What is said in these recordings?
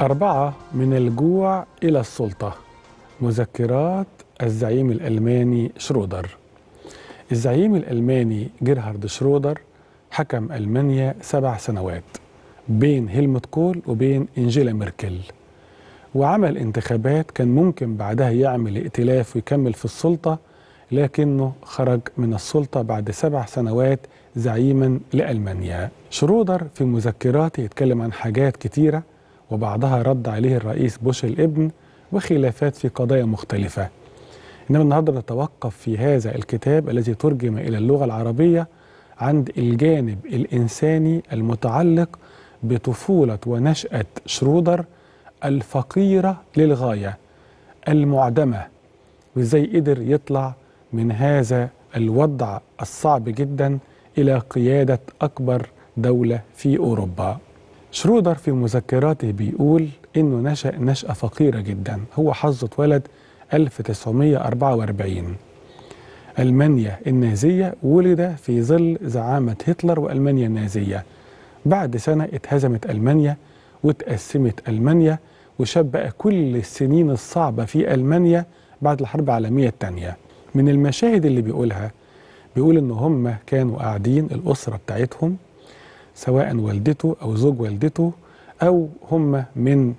أربعة من الجوع إلى السلطة. مذكرات الزعيم الألماني شرودر. الزعيم الألماني جيرهارد شرودر حكم ألمانيا سبع سنوات بين هيلموت كول وبين إنجيلا ميركل. وعمل انتخابات كان ممكن بعدها يعمل ائتلاف ويكمل في السلطة لكنه خرج من السلطة بعد سبع سنوات زعيما لألمانيا. شرودر في مذكراته يتكلم عن حاجات كتيرة وبعضها رد عليه الرئيس بوش الابن وخلافات في قضايا مختلفة. إنما النهاردة نتوقف في هذا الكتاب الذي ترجم إلى اللغة العربية عند الجانب الإنساني المتعلق بطفولة ونشأة شرودر الفقيرة للغاية المعدمة وإزاي قدر يطلع من هذا الوضع الصعب جدا إلى قيادة أكبر دولة في أوروبا. شرودر في مذكراته بيقول إنه نشأ نشأة فقيرة جدا. هو حظه اتولد 1944 ألمانيا النازية ولد في ظل زعامة هتلر وألمانيا النازية. بعد سنة اتهزمت ألمانيا واتقسمت ألمانيا بقى كل السنين الصعبة في ألمانيا بعد الحرب العالمية الثانية من المشاهد اللي بيقولها بيقول إن هم كانوا قاعدين الأسرة بتاعتهم سواء والدته أو زوج والدته أو هم من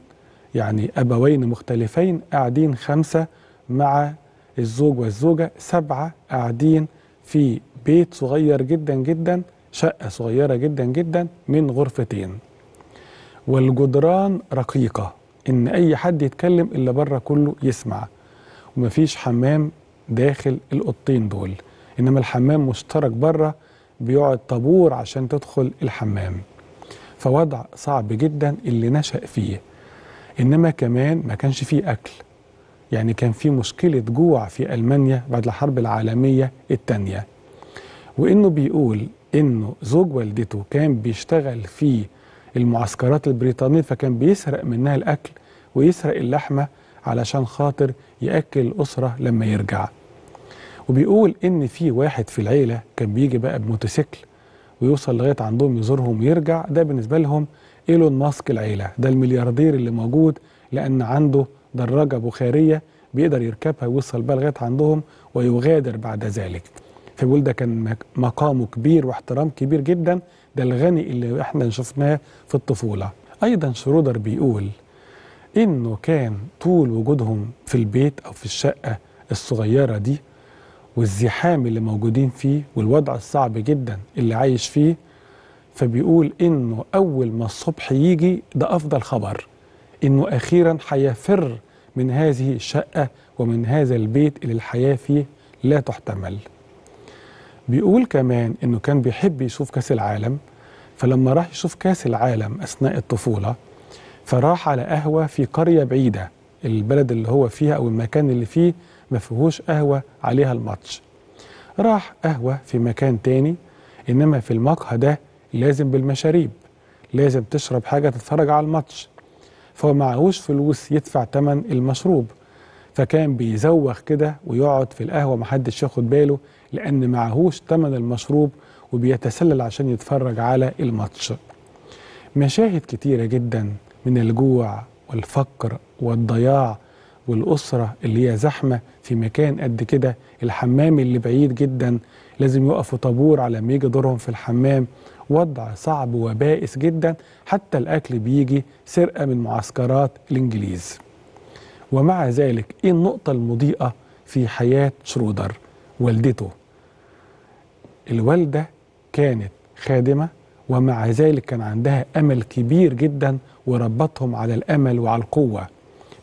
يعني أبوين مختلفين قاعدين خمسة مع الزوج والزوجة سبعة قاعدين في بيت صغير جدا جدا شقة صغيرة جدا جدا من غرفتين. والجدران رقيقة إن أي حد يتكلم إلا بره كله يسمع. ومفيش حمام داخل الأوضتين دول إنما الحمام مشترك بره بيقعد طابور عشان تدخل الحمام. فوضع صعب جدا اللي نشأ فيه. إنما كمان ما كانش فيه أكل. يعني كان في مشكلة جوع في ألمانيا بعد الحرب العالمية الثانية وإنه بيقول إنه زوج والدته كان بيشتغل في المعسكرات البريطانية فكان بيسرق منها الأكل ويسرق اللحمة علشان خاطر يأكل الأسرة لما يرجع. وبيقول إن في واحد في العيلة كان بيجي بقى بموتوسيكل ويوصل لغاية عندهم يزورهم ويرجع ده بالنسبة لهم إيلون ماسك العيلة ده الملياردير اللي موجود لأن عنده دراجة بخارية بيقدر يركبها ويوصل بقى لغاية عندهم ويغادر بعد ذلك. فبيقول ده كان مقامه كبير واحترام كبير جدا ده الغني اللي إحنا شفناه في الطفولة. أيضا شرودر بيقول إنه كان طول وجودهم في البيت أو في الشقة الصغيرة دي والزحام اللي موجودين فيه والوضع الصعب جدا اللي عايش فيه فبيقول إنه أول ما الصبح يجي ده أفضل خبر إنه أخيرا هيفر من هذه الشقة ومن هذا البيت اللي الحياة فيه لا تحتمل. بيقول كمان إنه كان بيحب يشوف كأس العالم فلما راح يشوف كأس العالم أثناء الطفولة فراح على قهوة في قرية بعيدة البلد اللي هو فيها أو المكان اللي فيه ما فيهوش قهوة عليها الماتش. راح قهوة في مكان تاني إنما في المقهى ده لازم بالمشاريب. لازم تشرب حاجة تتفرج على الماتش. فهو معهوش فلوس يدفع تمن المشروب. فكان بيزوخ كده ويقعد في القهوة محدش ياخد باله لأن معهوش تمن المشروب وبيتسلل عشان يتفرج على الماتش. مشاهد كتيرة جدا من الجوع والفقر والضياع والأسرة اللي هي زحمة في مكان قد كده الحمام اللي بعيد جدا لازم يقفوا طابور على ما يجي دورهم في الحمام. وضع صعب وبائس جدا حتى الأكل بيجي سرقة من معسكرات الإنجليز. ومع ذلك إيه النقطة المضيئة في حياة شرودر والدته؟ الوالدة كانت خادمة ومع ذلك كان عندها أمل كبير جدا وربطهم على الأمل وعلى القوة.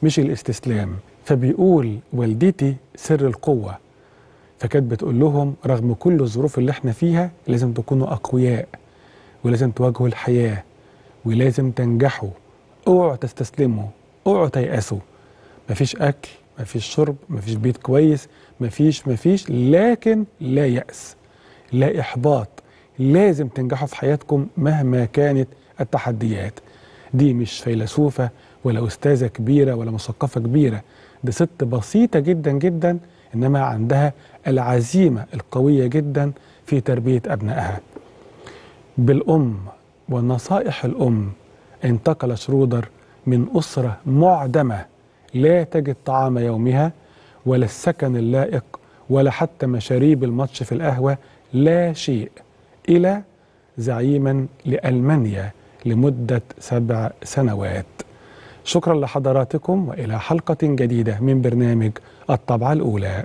مش الاستسلام. فبيقول والدتي سر القوة. فكانت بتقول لهم رغم كل الظروف اللي إحنا فيها لازم تكونوا أقوياء ولازم تواجهوا الحياة ولازم تنجحوا. اوعوا تستسلموا اوعوا تيأسوا. مفيش أكل مفيش شرب مفيش بيت كويس مفيش مفيش لكن لا يأس لا إحباط. لازم تنجحوا في حياتكم مهما كانت التحديات. دي مش فيلسوفة ولا أستاذة كبيرة ولا مثقفة كبيرة دي ست بسيطة جدا جدا إنما عندها العزيمة القوية جدا في تربية أبنائها. بالأم ونصائح الأم انتقل شرودر من أسرة معدمة لا تجد طعام يومها ولا السكن اللائق ولا حتى مشاريب الماتش في القهوة لا شيء إلى زعيما لألمانيا لمدة سبع سنوات. شكرا لحضراتكم وإلى حلقة جديدة من برنامج الطبعة الأولى.